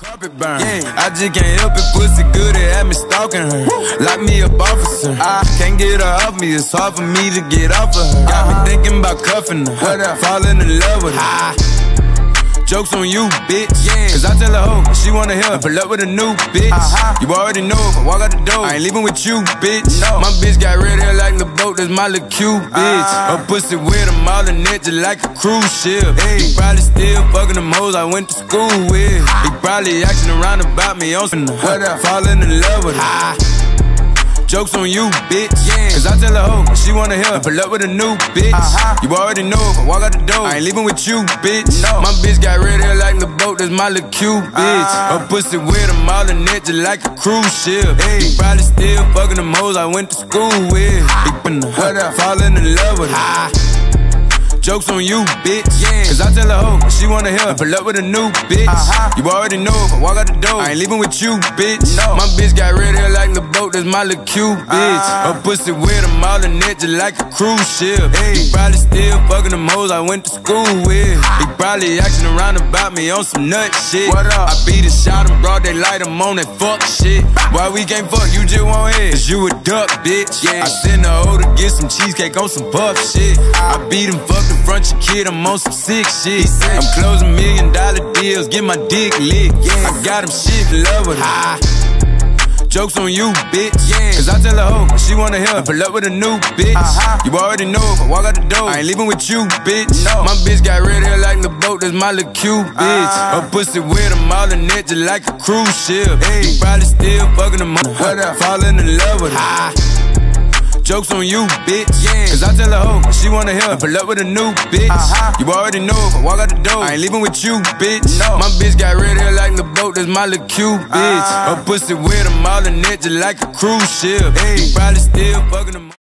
Carpet burn. Yeah. I just can't help it, pussy good it had me stalking her. Like me a officer. I can't get her off me, it's hard for me to get off of her. Got me uh-huh. thinking about cuffing her. Up? Falling in love with her. Joke's on you, bitch. Yeah. Cause I tell her, hoe, she wanna help. Pull up with a new bitch. Uh-huh. You already know if I walk out the door, I ain't leaving with you, bitch. No. My bitch got red hair like the boat, that's my little cute bitch. Her pussy with a mile in it just like a cruise ship. Hey. He probably still fucking the hoes I went to school with. He probably asking around about me on some. Falling in love with her. Joke's on you, bitch. Yeah. Cause I tell her, hoe, she wanna help. Pull up with a new bitch. Uh-huh. You already know if I walk out the door, I ain't leaving with you, bitch. No. My bitch got red hair like the boat, that's my little cute bitch. Uh-huh. Her pussy with a mile in it just like a cruise ship. Hey. He probably still fucking the hoes I went to school with. He been falling in love with her. Joke's on you, bitch. Yeah. Cause I tell her, hoe, she wanna help. Pull up with a new bitch. Uh-huh. You already know if I walk out the door, I ain't leaving with you, bitch. No. My bitch got red hair like the boat, that's my little cute bitch. Uh-huh. Her pussy with a mile in it just like a cruise ship. Hey. He probably still them hoes I went to school with. He probably acting around about me on some nut shit. What up? I beat a shot and brought that light, I'm on that fuck shit. Why we can't fuck, you just want head. Cause you a duck, bitch. Yeah. I send her hoe to get some cheesecake on some puff shit. I beat him, fuck the front your kid, I'm on some sick shit. I'm closing million dollar deals, get my dick lit. I got him shit, love with her. Joke's on you, bitch. Yeah. Cause I tell her, hoe, she wanna help. Pull up with a new bitch. Uh-huh. You already know if I walk out the door, I ain't leaving with you, bitch. No. My bitch got red hair like the boat, that's my little cute bitch. Uh-huh. Her pussy with a mile in it just like a cruise ship. Hey. He probably still fucking them up. Falling in love with her. Joke's on you, bitch. Yeah. Cause I tell her, hoe, she wanna help. Pull up with a new bitch. Uh-huh. You already know if I walk out the door, I ain't leaving with you, bitch. No. My bitch got red hair like the boat, that's my little cute bitch. Uh-huh. Her pussy with a mile in it just like a cruise ship. Hey. He probably still fucking them.